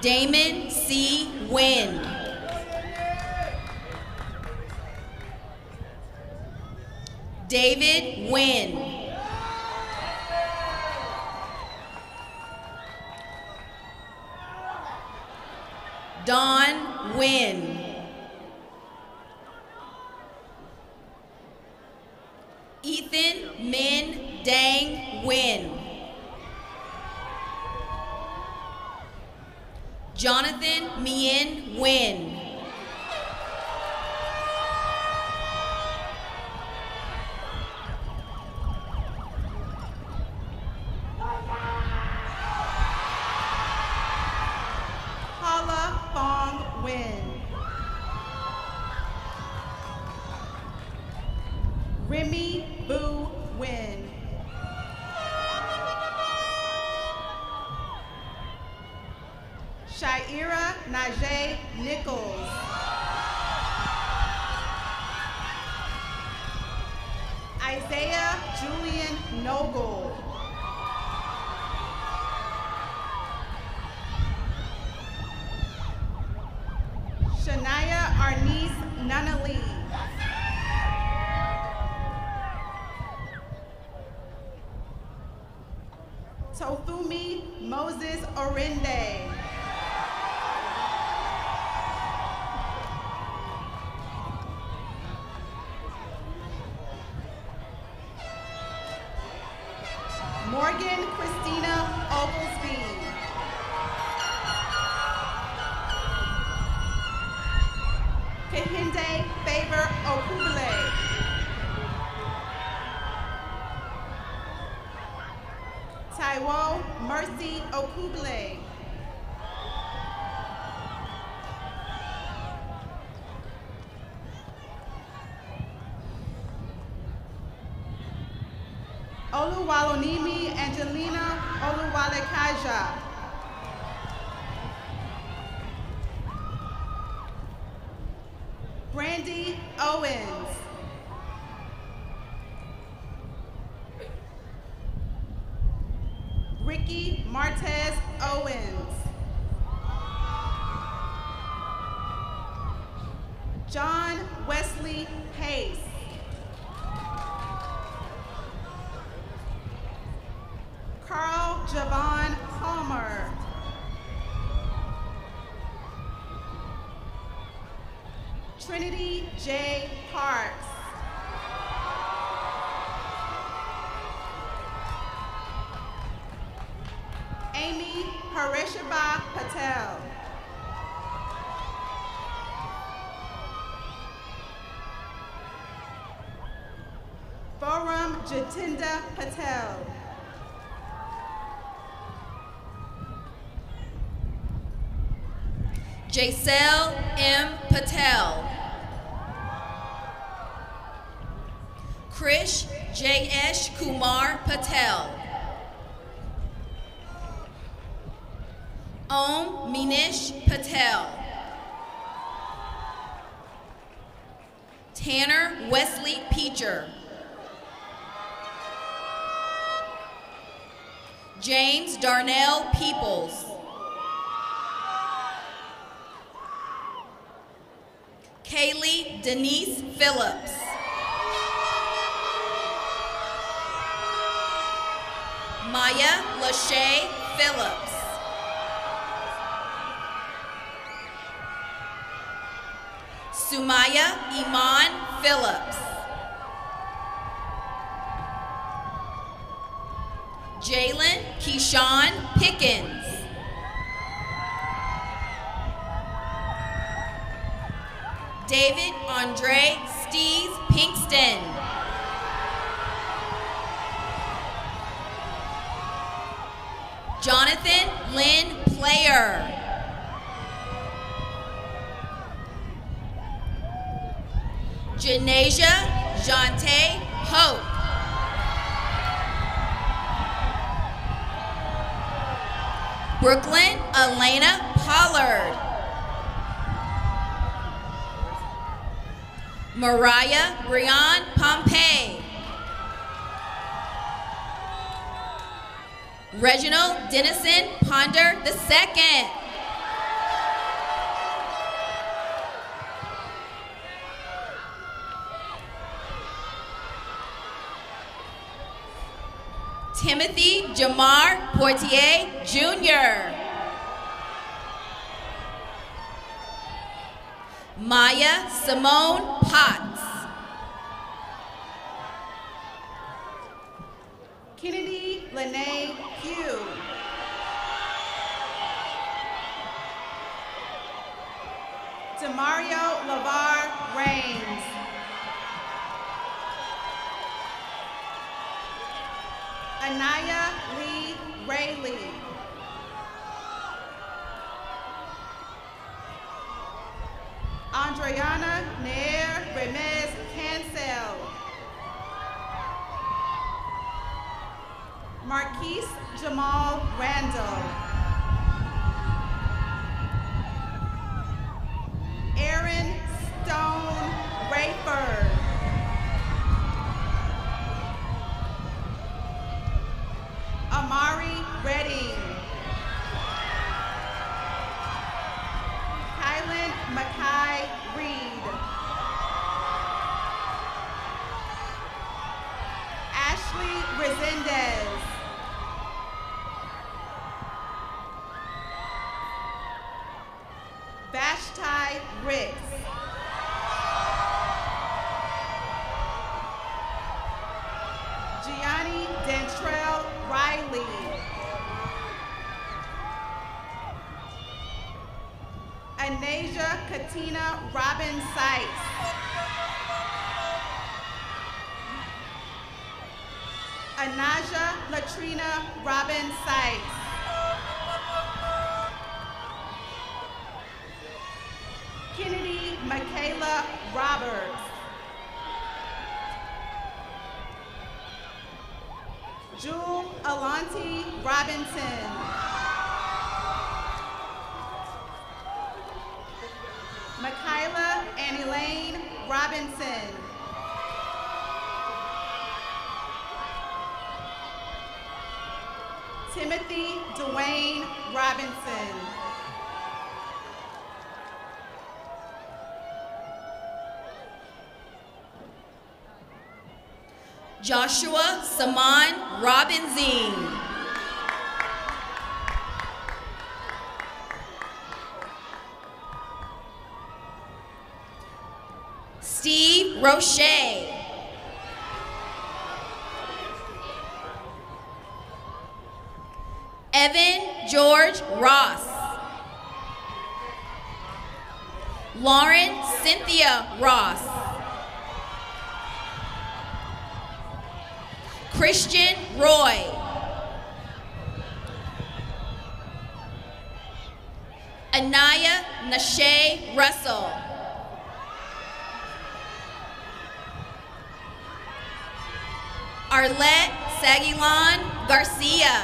Damon C. Nguyen. David Nguyen. Don Nguyen. Ethan Min Dang Nguyen. Jonathan Mien Nguyen. Isaiah Julian Noble. Shania Arnice Nunnally. Jatinda Patel. Jaisel M. Patel. Krish J.S. Kumar Patel. Om Minish Patel. Tanner Wesley Peacher. James Darnell Peoples. Kaylee Denise Phillips. Maya Lachey Phillips. Sumaya Iman Phillips. Jalen Keyshawn Pickens. David Andre Stees Pinkston. Jonathan Lynn Player. Janasia Jante Hope. Brooklyn Elena Pollard. Mariah Brian Pompey. Reginald Dennison Ponder II. Timothy Jamar Portier Jr. Maya Simone Potts. Elaine Robinson. Timothy Dwayne Robinson. Joshua Saman Robinzine. Roche. Evan George Ross. Lauren Cynthia Ross. Christian Roy. Anaya Nashe Russell. Arlette Sagilon Garcia.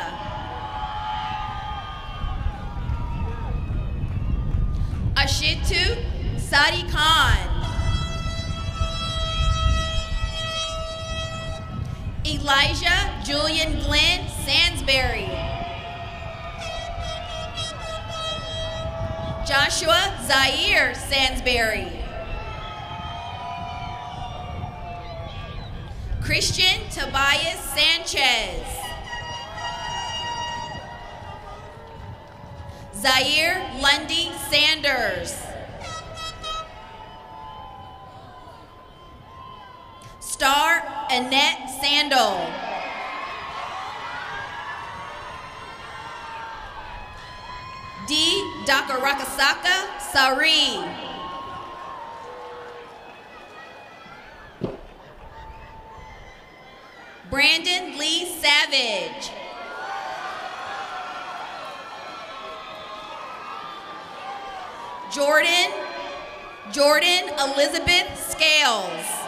Ashitu Sadi Khan. Elijah Julian Glenn Sansbury. Joshua Zaire Sansbury. Christian Tobias Sanchez. Zaire Lundy Sanders. Star Annette Sandal. D. Dakarakasaka Sari. Brandon Lee Savage. Jordan, Jordan Elizabeth Scales.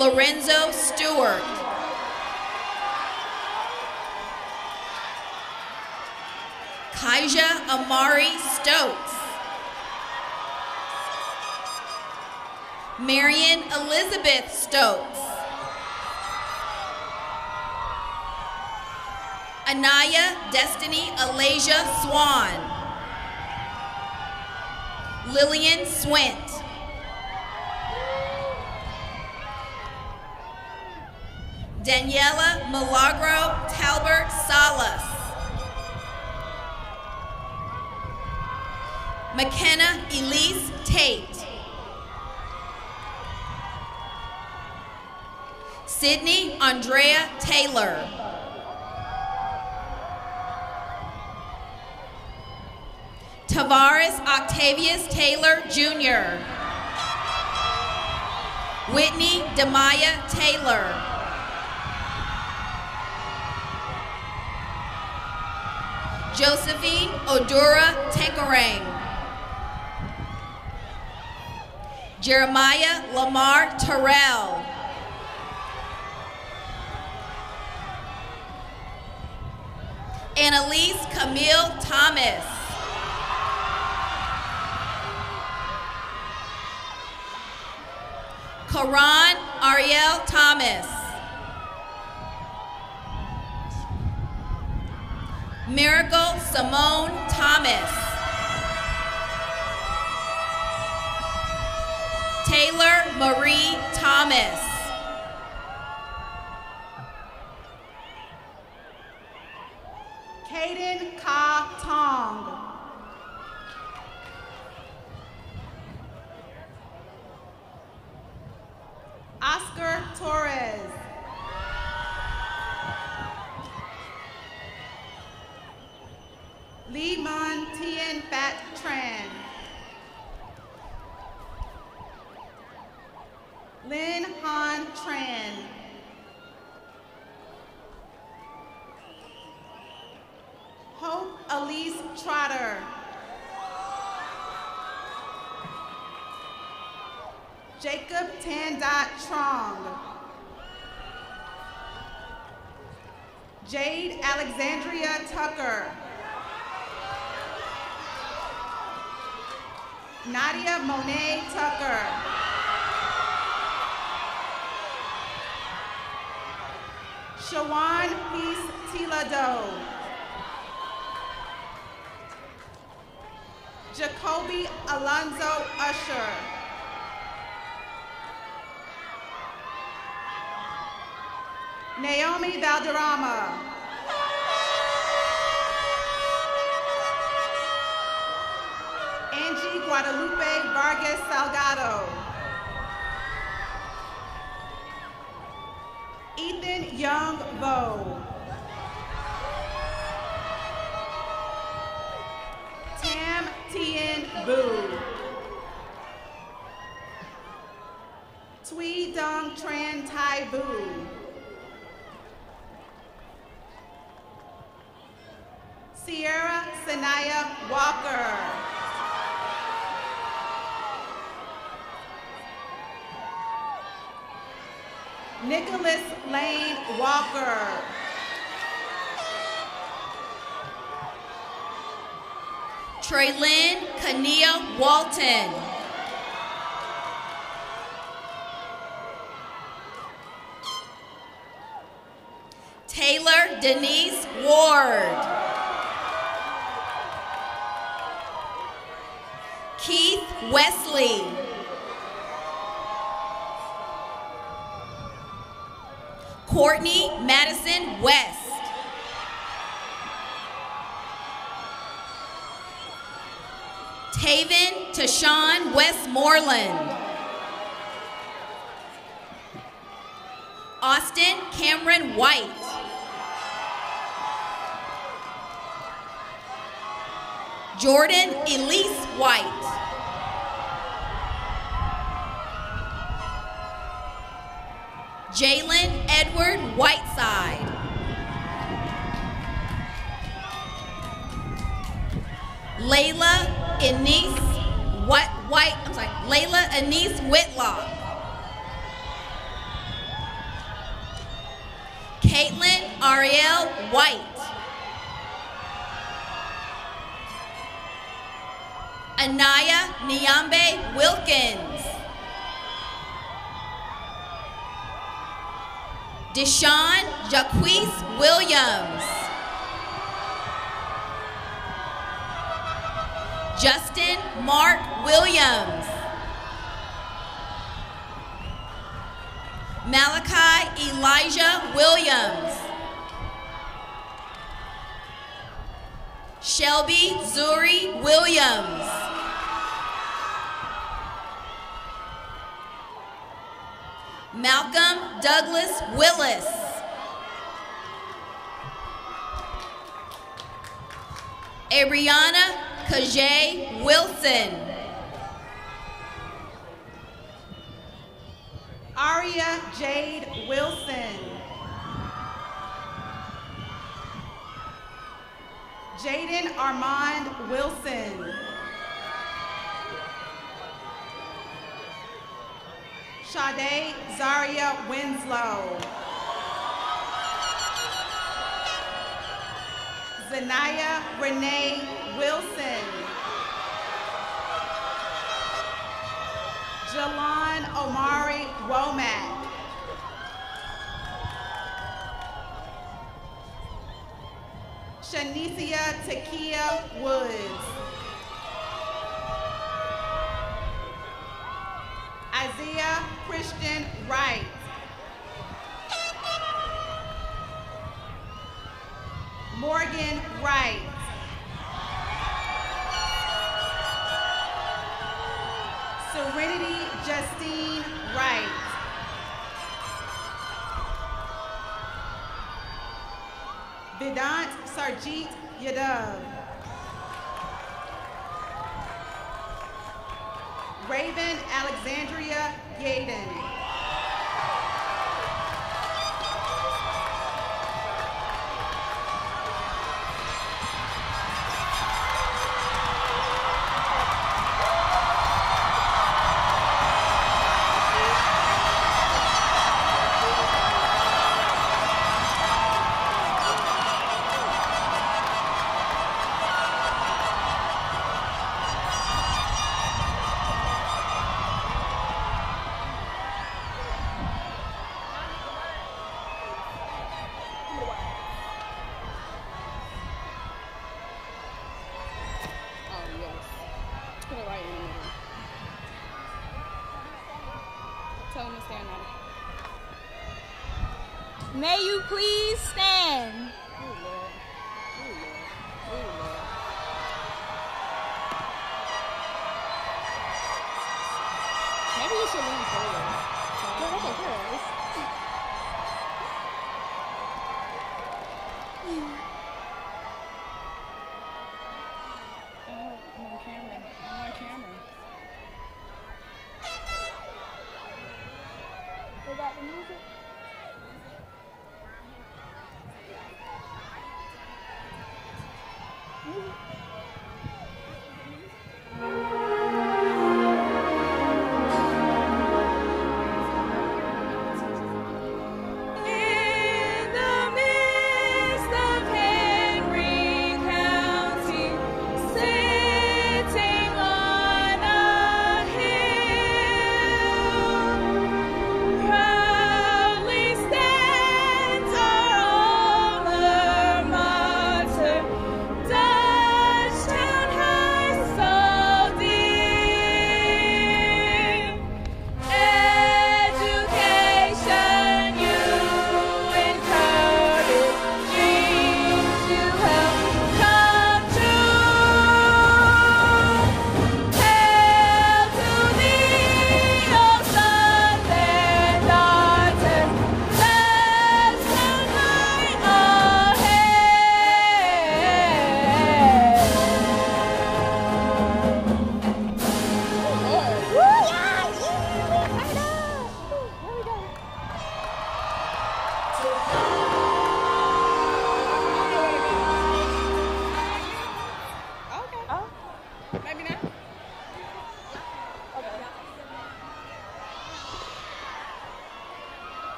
Lorenzo Stewart. Kaija Amari Stokes. Marion Elizabeth Stokes. Anaya Destiny Alasia Swan. Lillian Swint. Daniela Milagro Talbert Salas. McKenna Elise Tate. Sydney Andrea Taylor. Tavares Octavius Taylor Jr. Whitney Demaya Taylor. Josephine Odura Tekarang. Jeremiah Lamar Terrell. Annalise Camille Thomas. Karan Ariel Thomas. Miracle Simone Thomas. Taylor Marie Thomas. Kaden Ka Tong. Oscar Torres. Lee Mon Tien Fat Tran. Lin Han Tran. Hope Elise Trotter. Jacob Tandot Trong. Jade Alexandria Tucker. Nadia Monet Tucker. Shawan Peace Tilado. Jacoby Alonzo Usher. Naomi Valderrama. Guadalupe Vargas Salgado. Ethan Young Vo. Tam Tien Boo. Twee Dong Tran Tai Boo. Sierra Sanaya Walker. Nicholas Lane Walker. Traylyn Kania Walton. Taylor Denise Ward. Keith Wesley. Courtney Madison West. Taven Tashawn Westmoreland. Austin Cameron White. Jordan Elise White. Jalen Edward Whiteside. Layla Anise White, White I'm sorry, Layla Anise Whitlock. Caitlin Ariel White. Anaya Nyambe Wilkins. Deshaun Jaquise Williams. Justin Mark Williams. Malachi Elijah Williams. Shelby Zuri Williams. Malcolm Douglas Willis. Ariana Kajay Wilson. Aria Jade Wilson. Jaden Armand Wilson. Sade Zaria Winslow. Zanaya Renee Wilson. Jalon Omari Womack. Shanicia Takia Woods. Isaiah Christian Wright. Morgan Wright. Serenity Justine Wright. Vedant Sarjeet Yadav. Raven Alexandria Yaden. May you please stand.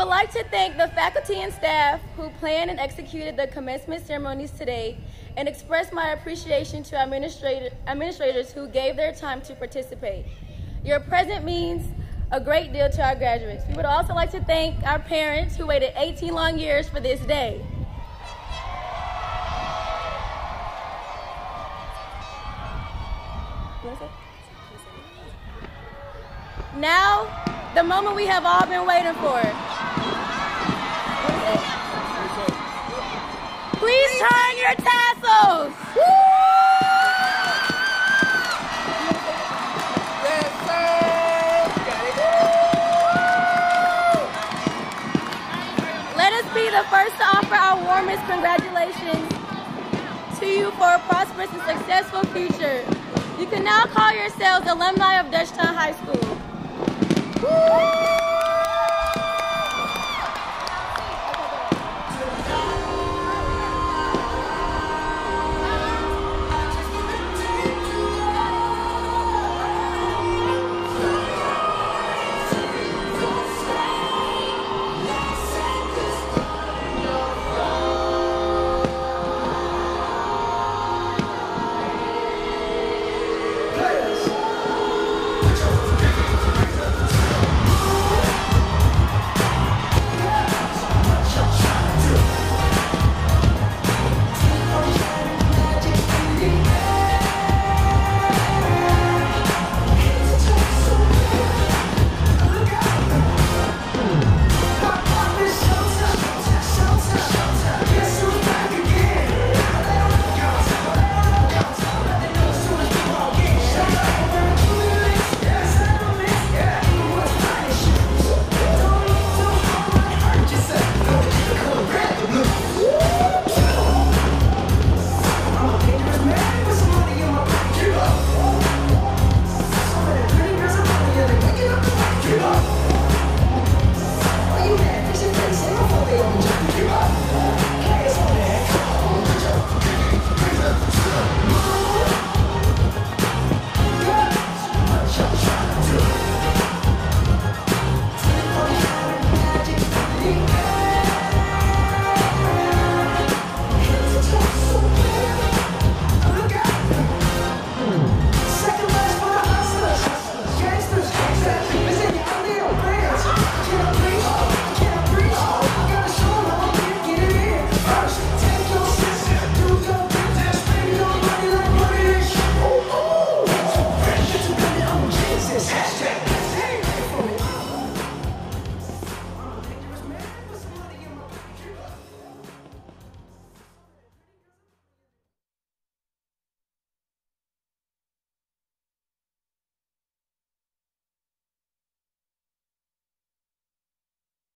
Would like to thank the faculty and staff who planned and executed the commencement ceremonies today and express my appreciation to administrator, administrators who gave their time to participate. Your presence means a great deal to our graduates. We would also like to thank our parents who waited 18 long years for this day. Now, the moment we have all been waiting for. Please turn your tassels. Let us be the first to offer our warmest congratulations to you for a prosperous and successful future. You can now call yourselves alumni of Dutchtown High School.